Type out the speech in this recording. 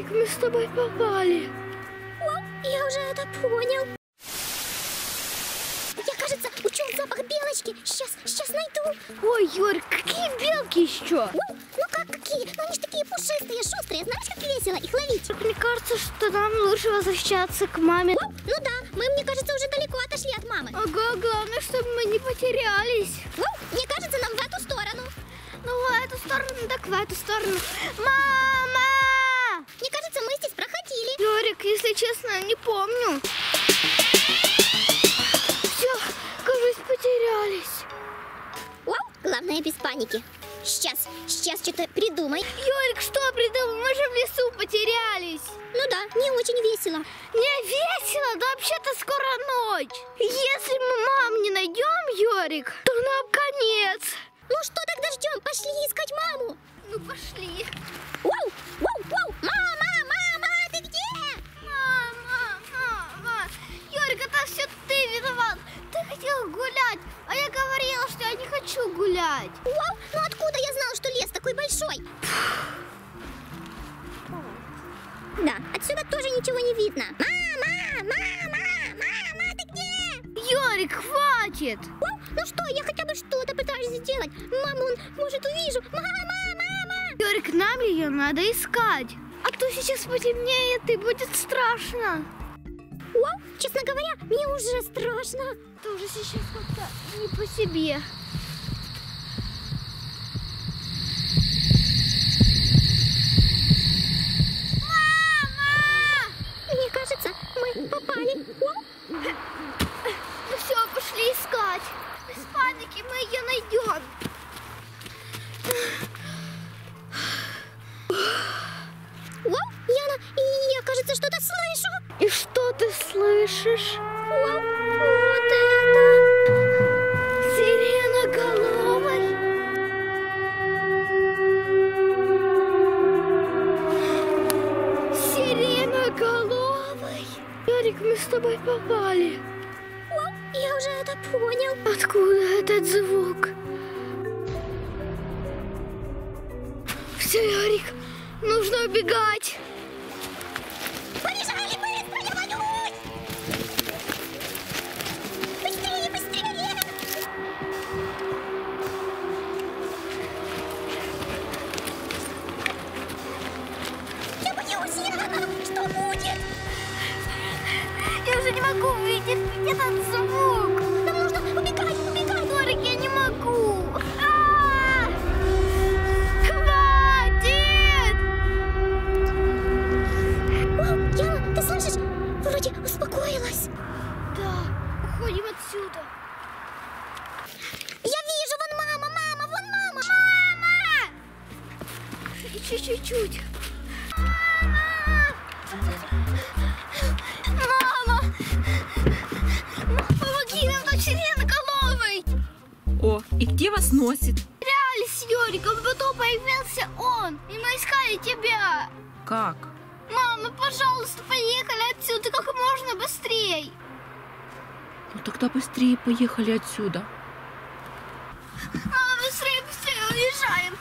Ярик, мы с тобой попали. О, я уже это понял. Я, кажется, учел запах белочки. Сейчас, сейчас найду. Ой, Ярик, какие белки еще? Ну, ну как какие? Ну они ж такие пушистые, шустрые. Знаешь, как весело их ловить? Мне кажется, что нам лучше возвращаться к маме. О, ну да, мы, мне кажется, уже далеко отошли от мамы. Ага, главное, чтобы мы не потерялись. Ну, мне кажется, нам в эту сторону. Ну, в эту сторону, так в эту сторону. Главное без паники. Сейчас, сейчас что-то придумай. Ярик, что придумал? Мы же в лесу потерялись. Ну да, не очень весело. Не весело, да вообще-то скоро ночь. Если мы мам не найдем, Ярик, то нам конец. Ну что тогда ждем? Пошли искать маму. Ну пошли. Вау, вау, вау, мама, мама, ты где? Мама, мама. Ярик, это все ты виноват. Ты хотел гулять, а я говорила, что я не хочу гулять. Вау, ну откуда я знала, что лес такой большой? Да, отсюда тоже ничего не видно. Мама, мама, мама, ты где? Ярик, хватит. Вау, ну что, я хотя бы что-то пытаюсь сделать. Маму, он, может, увижу. Мама, мама. Ярик, нам ее надо искать. А то сейчас потемнеет и будет страшно. Честно говоря, мне уже страшно. Тоже сейчас как-то не по себе. Мама! Мне кажется, мы попали. Ну все, пошли искать. Без паники мы ее найдем. Вау, Яна, я, кажется, что-то слышу. Ты слышишь? Вау, вот это. Сиреноголовый. Сиреноголовый. Ярик, мы с тобой попали. Вау, я уже это понял. Откуда этот звук? Все, Ярик, нужно убегать. Не могу увидеть этот звук. Нам нужно убегать, убегать! Ярик, я не могу. А! Хватит! Вау, Яна, ты слышишь? Вроде успокоилась. Да, уходим отсюда. Я вижу, вон мама, мама, вон мама! Мама! Чуть-чуть. О, и где вас носит? Реально с Юриком, потом появился он, и мы искали тебя. Как? Мама, пожалуйста, поехали отсюда как можно быстрее. Ну тогда быстрее поехали отсюда. Мама, быстрее, быстрее уезжаем.